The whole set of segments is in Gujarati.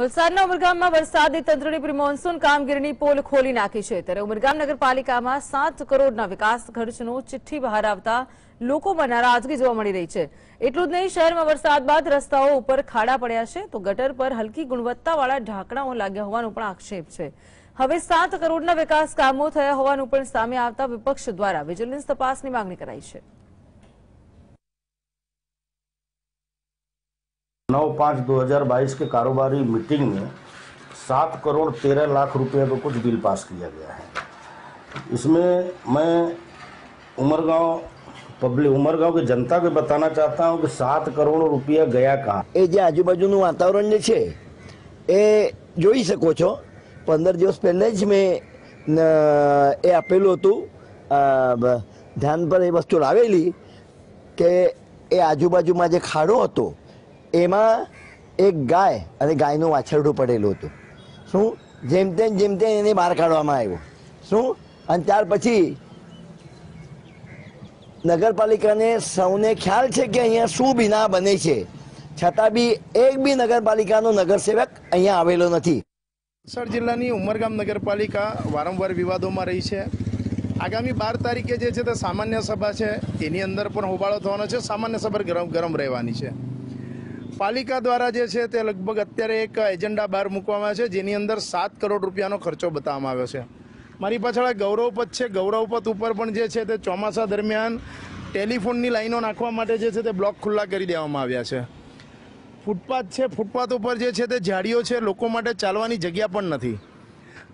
વલસાડના ઉમરગામમાં વરસાદી તંત્રની પ્રી મોન્સૂન કામગીરીની પોલ ખોલી નાખી છે. ત્યારે ઉમરગામ નગરપાલિકામાં સાત કરોડના વિકાસ ખર્ચનો ચિઠ્ઠી બહાર આવતા લોકોમાં નારાજગી જોવા મળી રહી છે. એટલું જ નહીં, શહેરમાં વરસાદ બાદ રસ્તાઓ ઉપર ખાડા પડ્યા છે તો ગટર પર હલકી ગુણવત્તાવાળા ઢાંકણાઓ લાગ્યા હોવાનો પણ આક્ષેપ છે. હવે સાત કરોડના વિકાસ કામો થયા હોવાનું પણ સામે આવતા વિપક્ષ દ્વારા વિજિલન્સ તપાસની માંગણી કરાઈ છે. नौ पाँच दो हजार बाईस के कारोबारी मीटिंग में सात करोड़ तेरह लाख रुपए का कुछ बिल पास किया गया है इसमें मैं उमरगांव पब्लिक उमरगांव की जनता को बताना चाहता हूं कि सात करोड़ रुपया गया कहाँ એ જે આજુબાજુનું વાતાવરણ જે છે એ જોઈ શકો છો પંદર દિવસ પહેલાં જ મેં ન, એ આપેલું હતું અ, બ- ધ્યાન પર એ વસ્તુ લાવેલી કે એ આજુબાજુમાં જે ખાડો હતો એમાં એક ગાય અને ગાયનું વાછરડું પડેલું હતું. શું? જેમ તેમ જેમ તેમ એને બહાર કાઢવામાં આવ્યો. શું? અને ત્યાર પછી નગરપાલિકાને સૌને ખ્યાલ છે કે અહીંયા શું બિના બને છે. છતાં બી એક બી નગરપાલિકાનો નગરસેવક અહીંયા આવેલો નથી. વલસાડ જિલ્લાની ઉમરગામ નગરપાલિકા વારંવાર વિવાદોમાં રહી છે. આગામી બાર તારીખે જે છે તે સામાન્ય સભા છે. એની અંદર પણ હોબાળો થવાનો છે. સામાન્ય સભા ગરમ ગરમ રહેવાની છે. પાલિકા દ્વારા જે છે તે લગભગ અત્યારે એક એજન્ડા બહાર મૂકવામાં આવે છે, જેની અંદર સાત કરોડ રૂપિયાનો ખર્ચો બતાવવામાં આવ્યો છે. મારી પાછળ આ ગૌરવપથ છે ગૌરવપથ ઉપર પણ જે છે તે ચોમાસા દરમિયાન ટેલિફોનની લાઈનો નાખવા માટે જે છે તે બ્લોક ખુલ્લા કરી દેવામાં આવ્યા છે. ફૂટપાથ છે, ફૂટપાથ ઉપર જે છે તે ઝાડીઓ છે, લોકો માટે ચાલવાની જગ્યા પણ નથી.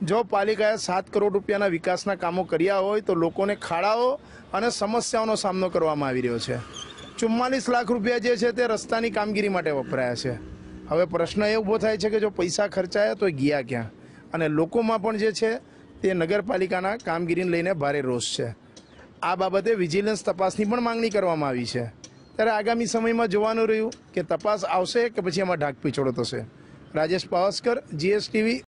જો પાલિકાએ સાત કરોડ રૂપિયાના વિકાસના કામો કર્યા હોય તો લોકોને ખાડાઓ અને સમસ્યાઓનો સામનો કરવામાં આવી રહ્યો છે. ચુમ્માલીસ લાખ રૂપિયા જે છે તે રસ્તાની કામગીરી માટે વપરાયા છે. હવે પ્રશ્ન એ ઊભો થાય છે કે જો પૈસા ખર્ચાયા તો ગયા ક્યાં? અને લોકોમાં પણ જે છે તે નગરપાલિકાના કામગીરીને લઈને ભારે રોષ છે. આ બાબતે વિજિલન્સ તપાસની પણ માંગણી કરવામાં આવી છે. ત્યારે આગામી સમયમાં જોવાનું રહ્યું કે તપાસ આવશે કે પછી એમાં ઢાંકપીછોડો થશે. રાજેશ પાવસ્કર, જીએસટીવી